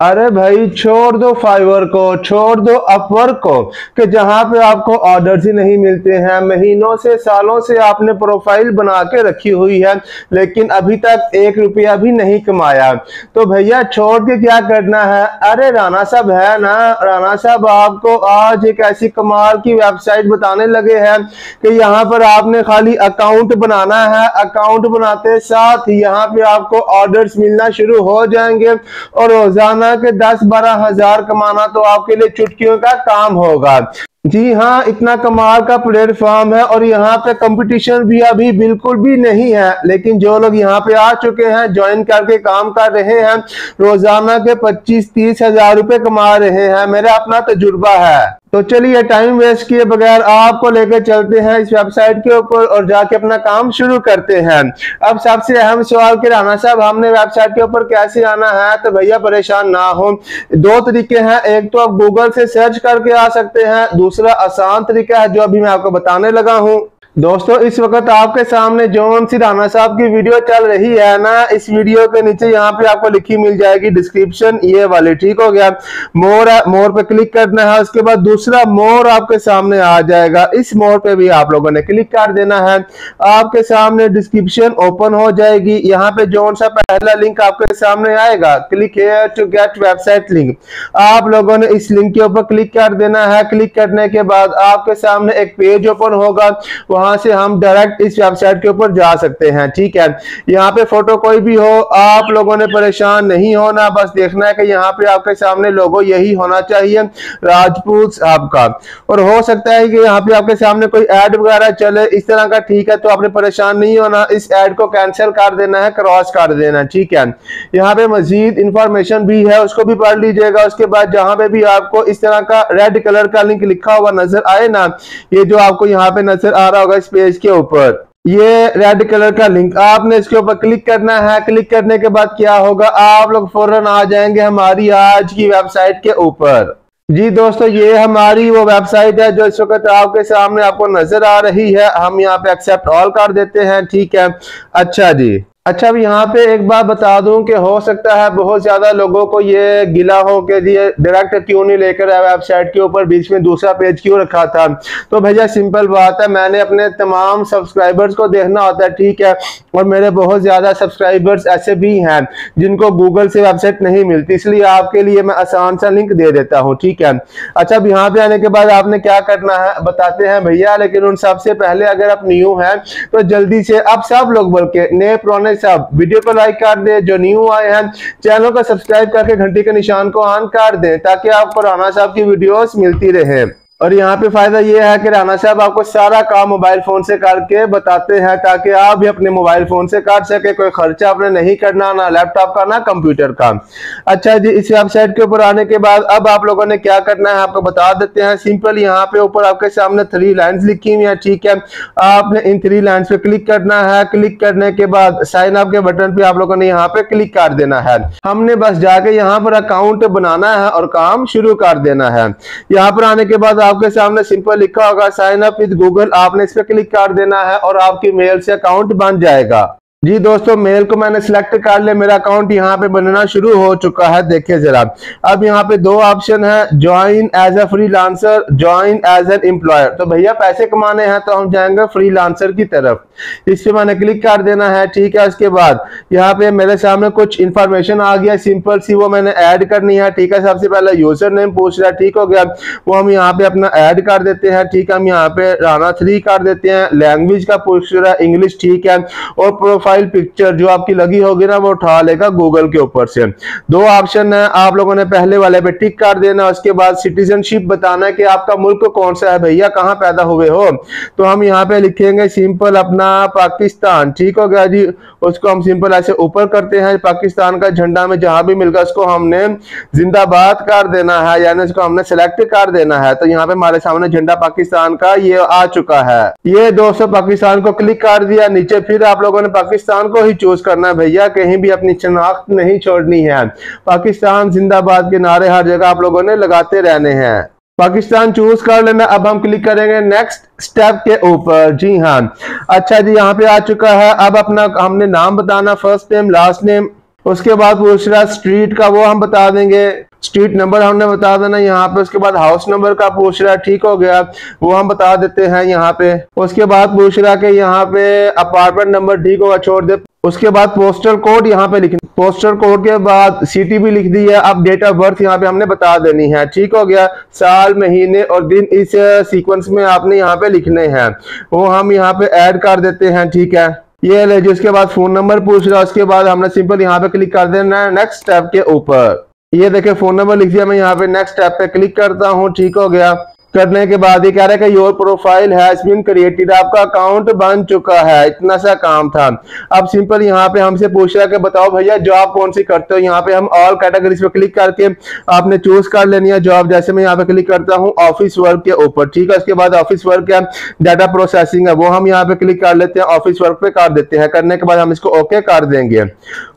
अरे भाई, छोड़ दो फाइवर को, छोड़ दो अपवर्क को, कि जहाँ पे आपको ऑर्डर्स ही नहीं मिलते हैं। महीनों से, सालों से आपने प्रोफ़ाइल बना के रखी हुई है, लेकिन अभी तक एक रुपया भी नहीं कमाया। तो भैया, छोड़ के क्या करना है? अरे राना साहब है ना? राना साहब, आपको आज एक ऐसी कमाल की वेबसाइट बताने लगे हैं कि यहाँ पर आपने खाली अकाउंट बनाना है। अकाउंट बनाते साथ यहाँ पे आपको ऑर्डर्स मिलना शुरू हो जाएँगे और रोज़ाना कमाना कि दस बारह हज़ार कमाना तो आपके लिए चुटकियों का काम होगा। जी हाँ इतना कमाल का प्लेटफॉर्म है और यहाँ पे कंपटीशन भी अभी बिल्कुल भी नहीं है। लेकिन जो लोग यहाँ पे आ चुके हैं ज्वाइन करके काम कर रहे हैं, रोज़ाना के पच्चीस तीस हज़ार रुपए कमा रहे हैं। मेरा अपना तजुर्बा है। तो चलिए टाइम वेस्ट किए बगैर आपको लेकर चलते हैं इस वेबसाइट के ऊपर और जाके अपना काम शुरू करते हैं। अब सबसे अहम सवाल के राना साहब, हमने वेबसाइट के ऊपर कैसे आना है? तो भैया, परेशान ना हो। दो तरीके हैं। एक तो आप गूगल से सर्च करके आ सकते हैं। दूसरा, आसान तरीका है, जो अभी मैं आपको बताने लगा हूँ। दोस्तों, इस वक्त आपके सामने जोन सी राना साहब की वीडियो चल रही है ना। इस वीडियो के नीचे यहाँ पे आपको लिखी मिल जाएगी डिस्क्रिप्शन ये वाली, ठीक हो गया? मोर मोर पे क्लिक करना है, उसके बाद दूसरा मोर आपके सामने आ जाएगा। इस मोर पे भी आप लोगों ने क्लिक कर देना है। आपके सामने डिस्क्रिप्शन ओपन हो जाएगी। यहाँ पे जोन सा पहला लिंक आपके सामने आएगा। Click here to get website link आप लोगों ने इस लिंक के ऊपर क्लिक कर देना है। क्लिक करने के बाद आपके सामने एक पेज ओपन होगा। वहाँ वहाँ से हम डायरेक्ट इस वेबसाइट के ऊपर जा सकते हैं, ठीक है? यहाँ पे फ़ोटो कोई भी हो, आप लोगों ने परेशान नहीं होना, बस देखना है कि यहाँ पे आपके सामने लोगो यही होना चाहिए, राजपूत साहब का। और हो सकता है कि यहाँ पे आपके सामने कोई एड वगैरह चले, इस तरह का ठीक है तो आपने परेशान नहीं होना, इस एड को कैंसिल कर देना है क्रॉस कर देना ठीक है? यहाँ पे मजीद इंफॉर्मेशन भी है, उसको भी पढ़ लीजिएगा, उसके बाद जहाँ पे भी आपको इस तरह का रेड कलर का लिंक लिखा हुआ नज़र आए ना, ये जो आपको यहाँ पे नज़र आ रहा होगा इस पेज के ऊपर। ये रेड कलर का लिंक आपने इसके ऊपर क्लिक करना है। क्लिक करने के बाद क्या होगा? आप लोग फ़ौरन आ जाएँगे हमारी आज की वेबसाइट के ऊपर। जी दोस्तों, ये हमारी वो वेबसाइट है जो इस वक्त आपके सामने आपको नज़र आ रही है। हम यहाँ पे एक्सेप्ट ऑल कर देते हैं। ठीक है? अच्छा जी। अच्छा अब यहाँ पे एक बात बता दूँ कि हो सकता है बहुत ज़्यादा लोगों को ये गिला हो के लिए डायरेक्ट क्यों नहीं लेकर आया वेबसाइट के ऊपर, बीच में दूसरा पेज क्यों रखा था? तो भैया सिंपल बात है, मैंने अपने तमाम सब्सक्राइबर्स को देखना होता है, ठीक है, और मेरे बहुत ज़्यादा सब्सक्राइबर्स ऐसे भी हैं जिनको गूगल से वेबसाइट नहीं मिलती, इसलिए आपके लिए मैं आसान सा लिंक दे देता हूँ, ठीक है। अच्छा अब यहाँ पे आने के बाद आपने क्या करना है, बताते हैं भैया, लेकिन उन सबसे पहले अगर आप न्यू हैं तो जल्दी से, अब सब लोग बोल के नए पुराने साहब वीडियो को लाइक कर दे, जो न्यू आए हैं चैनल को सब्सक्राइब करके घंटी के निशान को ऑन कर दें, ताकि आपको राना साहब की वीडियोस मिलती रहे। और यहाँ पे फ़ायदा ये है कि राना साहब आपको सारा काम मोबाइल फ़ोन से करके बताते हैं ताकि आप भी अपने मोबाइल फ़ोन से कर सके, कोई खर्चा आपने नहीं करना, ना लैपटॉप का, ना कंप्यूटर का। अच्छा जी, इस वेबसाइट के ऊपर आने के बाद अब आप लोगों ने क्या करना है, आपको बता देते हैं। सिंपल यहाँ पे ऊपर आपके सामने थ्री लाइन्स लिखी हुई है, ठीक है। आपने इन थ्री लाइन्स पे क्लिक करना है। क्लिक करने के बाद साइन अप के बटन पे आप लोगों ने यहाँ पे क्लिक कर देना है। हमने बस जाके यहाँ पर अकाउंट बनाना है और काम शुरू कर देना है। यहाँ पर आने के बाद आपके सामने सिंपल लिखा होगा साइन अप विद गूगल आपने इस पर क्लिक कर देना है और आपकी मेल से अकाउंट बन जाएगा। जी दोस्तों मेल को मैंने सिलेक्ट कर लिया। मेरा अकाउंट यहाँ पे बनना शुरू हो चुका है। देखिए जरा। अब यहाँ पे दो ऑप्शन है। Join as a freelancer join as an employer तो भैया, पैसे कमाने हैं तो हम जाएँगे फ्री लांसर की तरफ़। इस पे मैंने क्लिक कर देना है, ठीक है? उसके बाद यहाँ पे मेरे सामने कुछ इन्फॉर्मेशन आ गया। सिंपल सी वो मैंने ऐड करनी है, ठीक है? सबसे पहले यूज़र नेम पूछ रहा है, ठीक हो गया? वो हम यहाँ पे अपना ऐड कर देते हैं, ठीक है? हम यहाँ पे राना थ्री कर देते हैं। लैंग्वेज का पूछ रहा है इंग्लिश ठीक है? और प्रोफ़ाइल पिक्चर जो आपकी लगी होगी ना, वो उठा लेगा गूगल के ऊपर से। दो ऑप्शन है, आप लोगों ने पहले वाले पे टिक कर देना, उसके बाद सिटीजनशिप बताना कि आपका मुल्क कौन सा है भैया, कहाँ पैदा हुए हो। तो हम यहाँ पे लिखेंगे सिंपल अपना पाकिस्तान। ठीक हो गया जी? उसको हम सिंपल ऐसे ऊपर करते हैं, पाकिस्तान का झंडा में जहाँ भी मिलगा उसको हमने जिंदाबाद कर देना है, यानी उसको हमने सेलेक्ट कर देना है। तो यहाँ पे हमारे सामने झंडा पाकिस्तान का ये आ चुका है। ये दोस्तों पाकिस्तान को क्लिक कर दिया, नीचे फिर आप लोगों ने पाकिस्तान पाकिस्तान को ही चूज़ करना है भैया, कहीं भी अपनी शनाख्त नहीं छोड़नी है। पाकिस्तान जिंदाबाद के नारे हर जगह आप लोगों ने लगाते रहने हैं। पाकिस्तान चूज़ कर लेना, अब हम क्लिक करेंगे नेक्स्ट स्टेप के ऊपर। जी हाँ। अच्छा जी, यहाँ पे आ चुका है। अब अपना हमने नाम बताना फ़र्स्ट नेम लास्ट नेम उसके बाद पूछ रहा स्ट्रीट का, वो हम बता देंगे। स्ट्रीट नंबर हमने बता देना, यहाँ पे उसके बाद हाउस नंबर का पूछ रहा है ठीक हो गया। वो हम बता देते हैं यहाँ पे। उसके बाद पूछ रहा कि यहाँ पे अपार्टमेंट नंबर ठीक होगा, छोड़ दे। उसके बाद पोस्टल कोड यहाँ पे लिखना। पोस्टल कोड के बाद सिटी भी लिख दी है। अब डेट ऑफ़ बर्थ यहाँ पे हमने बता देनी है। ठीक हो गया। साल, महीने और दिन इस सीक्वेंस में आपने यहाँ पे लिखने हैं। वो हम यहाँ पे ऐड कर देते हैं, ठीक है। ये ले जी, उसके बाद फ़ोन नंबर पूछ रहा है, उसके बाद हमने सिंपल यहाँ पे क्लिक कर देना है नेक्स्ट स्टेप के ऊपर। ये देखे फ़ोन नंबर लिख दिया, मैं यहाँ पे नेक्स्ट स्टेप पे क्लिक करता हूँ, ठीक हो गया। करने के बाद ये कह रहा है कि your profile has been created आपका अकाउंट बन चुका है। इतना सा काम था। अब सिंपल यहाँ पे हमसे पूछ रहा है कि बताओ भैया जॉब कौन सी करते हो? यहाँ पे हम ऑल कैटेगरीज पे क्लिक करके आपने चूज़ कर लेनी है जॉब जैसे मैं यहाँ पे क्लिक करता हूँ ऑफ़िस वर्क के ऊपर। ठीक है, उसके बाद ऑफ़िस वर्क है डाटा प्रोसेसिंग है, वो हम यहाँ पे क्लिक कर लेते हैं ऑफ़िस वर्क पे कर देते हैं। करने के बाद हम इसको ओके कर देंगे।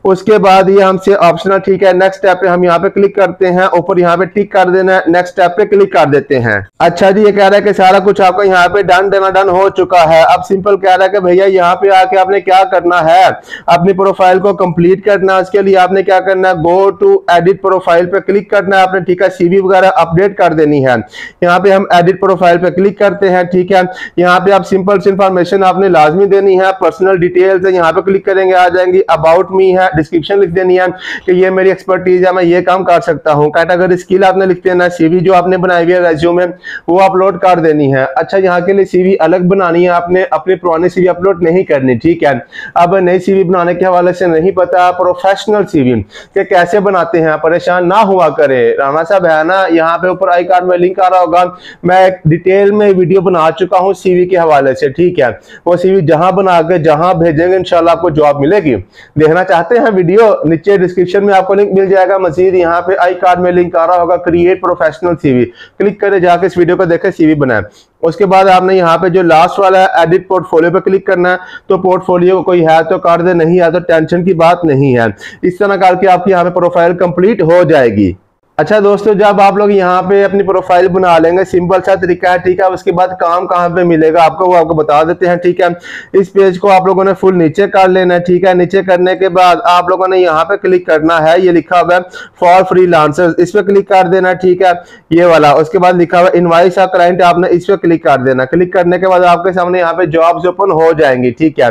उसके बाद ये हमसे ऑप्शनल ठीक है नेक्स्ट स्टेप पे हम यहाँ पे क्लिक करते हैं, ऊपर यहाँ पे टिक कर देना है नेक्स्ट स्टेप पे क्लिक कर देते हैं। अच्छा जी, ये कह रहा है कि सारा कुछ आपका यहाँ पे डन डन डन हो चुका है। अब सिंपल कह रहा है कि भैया, यहाँ पे आके आपने क्या करना है? अपनी प्रोफ़ाइल को कंप्लीट करना है उसके लिए आपने क्या करना है? गो टू एडिट प्रोफ़ाइल पे क्लिक करना है आपने, ठीक है? सीवी वगैरह अपडेट कर देनी है। यहाँ पे हम एडिट प्रोफ़ाइल पे क्लिक करते हैं, ठीक है? यहाँ पे आप सिंपल से आपने लाजमी देनी है पर्सनल डिटेल्स है, यहाँ पे क्लिक करेंगे, आ जाएँगी। अबाउट मी है डिस्क्रिप्शन लिख देनी है कि ये मेरी एक्सपर्टीज है, मैं ये काम कर सकता हूँ। कैटेगरी स्किल आपने लिख देना है सीवी जो आपने बनाई हुई है रेज्यूमे वो अपलोड कर देनी है। अच्छा यहाँ के लिए सीवी अलग बनानी है, आपने अपनी पुराने सीवी अपलोड नहीं करनी, ठीक है? अब नई सीवी बनाने के हवाले से नहीं पता प्रोफेशनल सीवी के कैसे बनाते हैं, परेशान ना हुआ करे। राना साहब, है ना? यहाँ पे ऊपर आई कार्ड में लिंक आ रहा होगा। मैं डिटेल में वीडियो बना चुका हूँ सीवी के हवाले से, ठीक है? वो सीवी जहाँ बना के, जहाँ भेजेंगे इनशाला आपको जॉब मिलेगी। देखना चाहते हैं वीडियो नीचे डिस्क्रिप्शन में आपको लिंक मिल जाएगा। मजीद यहाँ पे आई कार्ड में लिंक आ रहा होगा क्रिएट प्रोफेशनल सीवी क्लिक करे, जाके इस वीडियो को देखकर सीवी बनाए। उसके बाद आपने यहाँ पे जो लास्ट वाला है एडिट पोर्टफोलियो पे क्लिक करना है तो पोर्टफोलियो कोई है तो कर दे, नहीं है तो टेंशन की बात नहीं है। इस तरह करके आपकी यहाँ पे प्रोफ़ाइल कंप्लीट हो जाएगी। अच्छा दोस्तों, जब आप लोग यहाँ पे अपनी प्रोफ़ाइल बना लेंगे सिंपल सा तरीका है, ठीक है? उसके बाद काम कहाँ पे मिलेगा आपको, वो आपको बता देते हैं, ठीक है? इस पेज को आप लोगों ने फुल नीचे कर लेना है, ठीक है? नीचे करने के बाद आप लोगों ने यहाँ पे क्लिक करना है, ये लिखा हुआ है फॉर फ्री लांसर इस पे क्लिक कर देना, ठीक है? ये वाला, उसके बाद लिखा हुआ इन्वाइस आ क्लाइंट आपने इस पे क्लिक कर देना क्लिक करने के बाद आपके सामने यहाँ पे जॉब्स ओपन हो जाएँगी, ठीक है?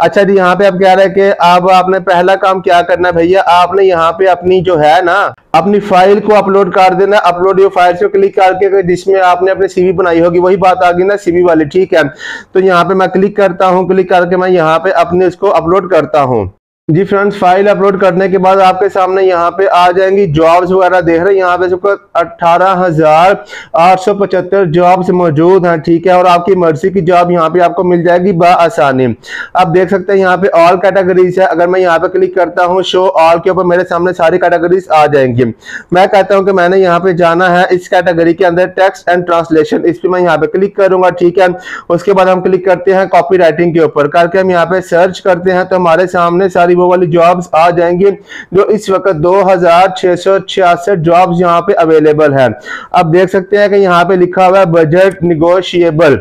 अच्छा जी, यहाँ पे आप कह रहे हैं कि अब आपने पहला काम क्या करना है भैया? आपने यहाँ पे अपनी जो है ना अपनी फ़ाइल को अपलोड कर देना अपलोड योर फ़ाइल से क्लिक करके जिसमें आपने अपनी सीवी बनाई होगी, वही बात आ गई ना सीवी वाली, ठीक है? तो यहाँ पे मैं क्लिक करता हूँ क्लिक करके मैं यहाँ पे अपने इसको अपलोड करता हूँ। जी फ्रेंड्स, फ़ाइल अपलोड करने के बाद आपके सामने यहाँ पे आ जाएँगी जॉब्स वगैरह देख रहे हैं। यहाँ पे अठारह हज़ार आठ सौ पचहत्तर जॉब्स मौजूद हैं, ठीक है, और आपकी मर्ज़ी की जॉब यहाँ पे आपको मिल जाएगी बसानी आप देख सकते हैं यहाँ पे ऑल कैटेगरीज है। अगर मैं यहाँ पे क्लिक करता हूँ शो ऑल के ऊपर मेरे सामने सारी कैटेगरीज आ जाएँगी। मैं कहता हूँ कि मैंने यहाँ पे जाना है इस कैटेगरी के अंदर टेक्स्ट एंड ट्रांसलेशन इस पर मैं यहाँ पे क्लिक करूँगा, ठीक है। उसके बाद हम क्लिक करते हैं कॉपी के ऊपर। करके हम यहाँ पे सर्च करते हैं तो हमारे सामने सारी वो वाली जॉब्स आ जाएँगे, जो इस वक्त दो हज़ार छह सौ छियासठ जॉब्स यहाँ पे अवेलेबल है। आप देख सकते हैं कि यहाँ पे लिखा हुआ है बजट निगोशिएबल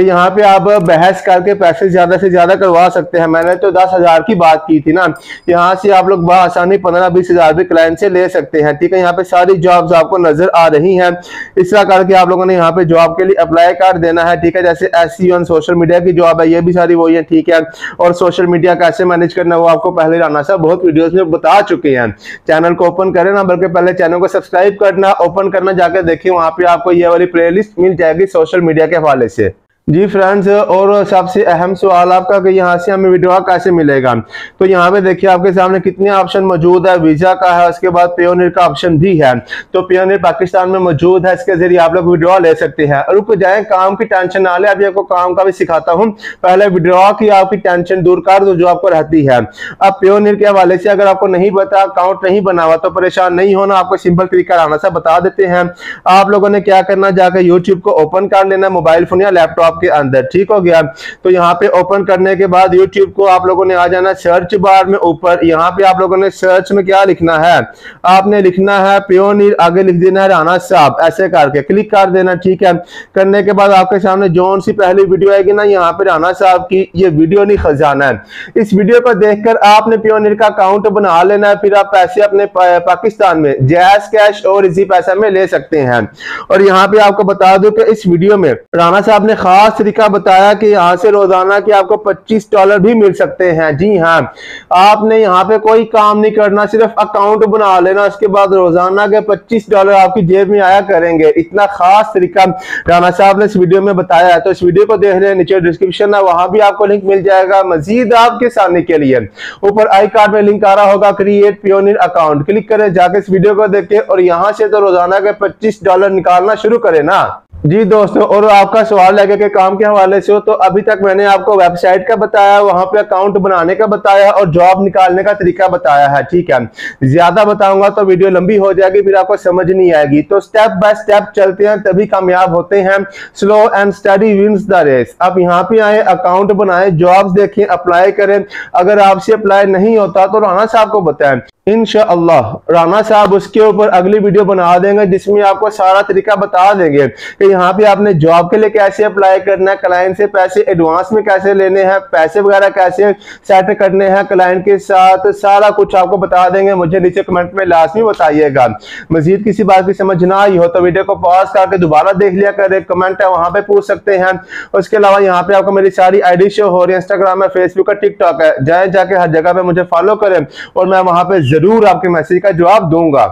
कि यहाँ पे आप बहस करके पैसे ज़्यादा से ज़्यादा करवा सकते हैं। मैंने तो दस हज़ार की बात की थी ना। यहाँ से आप लोग आसानी पंद्रह बीस हज़ार भी क्लाइंट से ले सकते हैं, ठीक है? यहाँ पे सारी जॉब्स आपको नज़र आ रही हैं। इस तरह करके आप लोगों ने यहाँ पे जॉब के लिए अप्लाई कर देना है, ठीक है? जैसे एस सोशल मीडिया की जॉब है, ये भी सारी वही है, ठीक है? और सोशल मीडिया कैसे मैनेज करना वो आपको पहले राना साहब बहुत वीडियो में बता चुके हैं। चैनल को ओपन करें ना, बल्कि पहले चैनल को सब्सक्राइब करना ओपन करना, जाकर देखिए वहाँ पे आपको ये वाली प्ले मिल जाएगी सोशल मीडिया के हवाले से। जी फ्रेंड्स और सबसे अहम सवाल आपका कि यहाँ से हमें विड्रॉ कैसे मिलेगा? तो यहाँ पे देखिए, आपके सामने कितने ऑप्शन मौजूद है। वीज़ा का है, उसके बाद पेयोनियर का ऑप्शन भी है। तो पेयोनियर पाकिस्तान में मौजूद है, इसके ज़रिए आप लोग विड्रॉ ले सकते हैं। रुक जाए, काम की टेंशन ना ले। अभी आपको काम का भी सिखाता हूँ। पहले विड्रॉ की आपकी टेंशन दूर कर दो, जो आपको रहती है। अब पेयोनियर के हवाले से अगर आपको नहीं पता अकाउंट नहीं बना हुआ तो परेशान नहीं होना। आपको सिंपल तरीका आना सा बता देते हैं। आप लोगों ने क्या करना, जाकर यूट्यूब को ओपन कर लेना मोबाइल फ़ोन या लैपटॉप आपके अंदर, ठीक हो गया? तो यहाँ पे ओपन करने के बाद यूट्यूब को आप लोगों ने आ जाना सर्च बार में ऊपर। यहाँ पे आप लोगों ने सर्च में क्या लिखना है? आपने लिखना है प्योनीर आगे लिख देना है राना साहब। ऐसे करके क्लिक कर देना, ठीक है? करने के बाद आपके सामने जोन सी पहली वीडियो आएगी ना, यहाँ पे राना साहब की ये वीडियो नहीं खजाना है। इस वीडियो को देखकर आपने प्योनीर का अकाउंट बना लेना है, फिर आप पैसे अपने पाकिस्तान में जैस कैश और इसी पैसा में ले सकते हैं। और यहाँ पे आपको बता दू कि इस वीडियो में राना साहब ने खास तरीका बताया कि यहाँ से रोज़ाना के आपको 25 डॉलर भी मिल सकते हैं। जी हाँ आपने यहाँ पे कोई काम नहीं करना, सिर्फ़ अकाउंट बना लेना, उसके बाद रोज़ाना के 25 डॉलर आपकी जेब में आया करेंगे। इतना खास तरीका राना साहब ने इस वीडियो में बताया। है तो इस वीडियो को देख रहे हैं, नीचे डिस्क्रिप्शन है, वहाँ भी आपको लिंक मिल जाएगा मजीद आपके सामने के लिए। ऊपर आई कार्ड में लिंक आ रहा होगा क्रिएट पियोनियर अकाउंट क्लिक करें, जाके इस वीडियो को देखें और यहाँ से तो रोज़ाना के पच्चीस डॉलर निकालना शुरू करें ना। जी दोस्तों, और आपका सवाल है कि काम के हवाले से हो तो अभी तक मैंने आपको वेबसाइट का बताया, वहाँ पे अकाउंट बनाने का बताया और जॉब निकालने का तरीका बताया है, ठीक है? ज़्यादा बताऊँगा तो वीडियो लंबी हो जाएगी, फिर आपको समझ नहीं आएगी। तो स्टेप बाय स्टेप चलते हैं, तभी कामयाब होते हैं। Slow and steady wins the race आप यहाँ पे आए, अकाउंट बनाए जॉब देखें अप्लाई करें। अगर आपसे अप्लाई नहीं होता तो राना साहब को बताएँ। इनशाला राना साहब, उसके ऊपर अगली वीडियो बना देंगे, जिसमें आपको सारा तरीका बता देंगे कि यहाँ पे आपने जॉब के लिए कैसे अप्लाई करना है क्लाइंट से पैसे एडवांस में कैसे लेने हैं, पैसे वगैरह कैसे सेट करने हैं क्लाइंट के साथ सारा कुछ आपको बता देंगे। मुझे नीचे कमेंट में लाजमी बताइएगा। मजीद किसी बात की समझ ना आई हो तो वीडियो को पॉज करके दोबारा देख लिया करें। कमेंट है, वहाँ पे पूछ सकते हैं। उसके अलावा यहाँ पे आपको मेरी सारी आईडी शो हो रही है इंस्टाग्राम है फेसबुक है टिकटॉक है। जाए जाके हर जगह पे मुझे फॉलो करें और मैं वहाँ पे ज़रूर आपके मैसेज का जवाब दूँगा।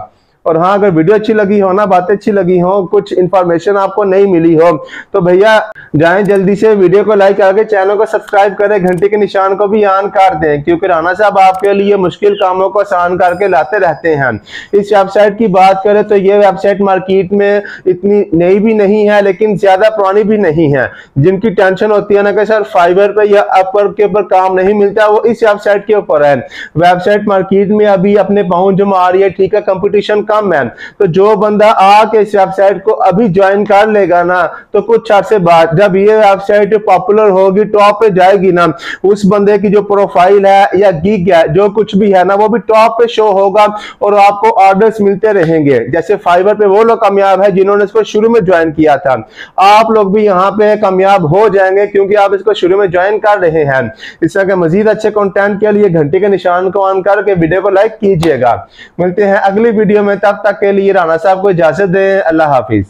और हाँ अगर वीडियो अच्छी लगी हो ना, बातें अच्छी लगी हो, कुछ इन्फॉर्मेशन आपको नहीं मिली हो तो भैया जाएँ जल्दी से वीडियो को लाइक करके चैनल को सब्सक्राइब करें, घंटे के निशान को भी ऑन कर दें, क्योंकि राना साहब आपके लिए मुश्किल कामों को आसान करके लाते रहते हैं। इस वेबसाइट की बात करें तो ये वेबसाइट मार्केट में इतनी नई भी नहीं है, लेकिन ज़्यादा पुरानी भी नहीं है। जिनकी टेंशन होती है ना कि सर फाइबर पे या अपर के ऊपर काम नहीं मिलता, वो इस वेबसाइट के ऊपर है। वेबसाइट मार्केट में अभी अपने पहुँच जमा रही है, ठीक है कंपटीशन कम है। तो जो बंदा आके इस वेबसाइट को अभी ज्वाइन कर लेगा ना तो कुछ अर्से बाद जब ये वेबसाइट पॉपुलर होगी टॉप पे जाएगी ना, उस बंदे की जो प्रोफ़ाइल है या गिग है, जो कुछ भी है ना, वो भी टॉप पे शो होगा और आपको ऑर्डर्स मिलते रहेंगे। जैसे फाइबर पे वो लोग कामयाब है जिन्होंने इसको शुरू में ज्वाइन किया था। आप लोग भी यहाँ पे कामयाब हो जाएँगे क्योंकि आप इसको शुरू में ज्वाइन कर रहे हैं। इस तरह के मजीद अच्छे कॉन्टेंट के लिए घंटे के निशान को ऑन करके वीडियो को लाइक कीजिएगा। मिलते हैं अगली वीडियो में। तब तक के लिए राना साहब को इजाज़त दें। अल्लाह हाफिज।